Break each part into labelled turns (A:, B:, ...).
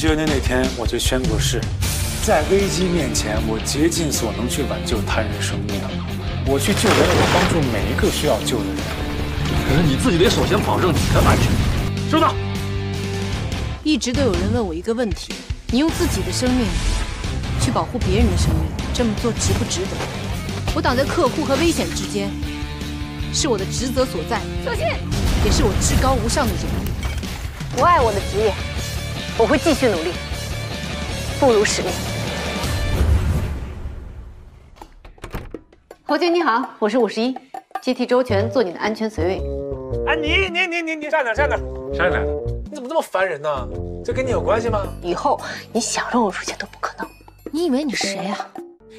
A: 救你那天，我就宣过誓，在危机面前，我竭尽所能去挽救他人生命。我去救人，我帮助每一个需要救的人。
B: 可是你自己得首先保证你的安全，收到。
C: 一直都有人问我一个问题：你用自己的生命去保护别人的生命，这么做值不值得？我挡在客户和危险之间，是我的职责所在，
D: 小心，
C: 也是我至高无上的荣誉。
D: 我爱我的职业，我会继续努力，不辱使命。侯姐你好，我是五十一，接替周全做你的安全随位。
E: 哎，你你你你你站哪站哪？
B: 谁来的？
E: 你怎么这么烦人呢？这跟你有关系吗？
D: 以后你想让我出现都不可能。
C: 你以为你谁呀？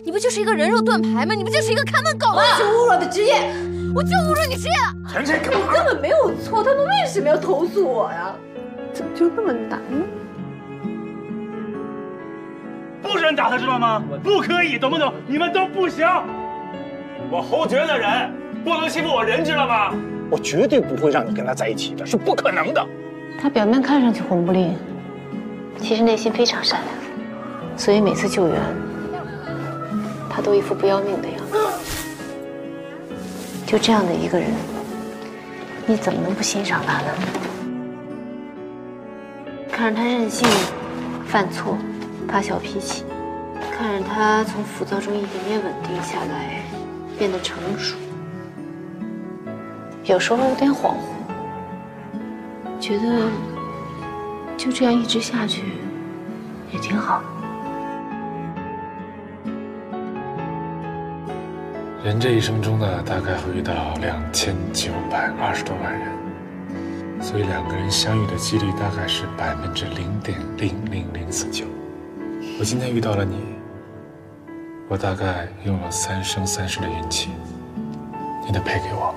C: 你不就是一个人肉盾牌吗？你不就是一个看门狗吗？
D: 就侮辱我的职业，
C: 我就侮辱你职业了。
E: 晨晨干嘛？
D: 根本没有错，他们为什么要投诉我呀？怎么就那么难呢？
F: 不准打他，知道吗？不可以，懂不懂？你们都不行。我侯爵的人不能欺负我人，知道吗？
E: 我绝对不会让你跟他在一起的，是不可能的。
D: 他表面看上去混不吝，其实内心非常善良，所以每次救援，他都一副不要命的样子。就这样的一个人，你怎么能不欣赏他呢？看着他任性、犯错、发小脾气，看着他从浮躁中一点点稳定下来，变得成熟，有时候有点恍惚，觉得就这样一直下去也挺好。
A: 人这一生中呢，大概会遇到两千九百二十多万人，所以两个人相遇的几率大概是百分之零点零零零四九。我今天遇到了你，我大概用了三生三世的运气，你得赔给我。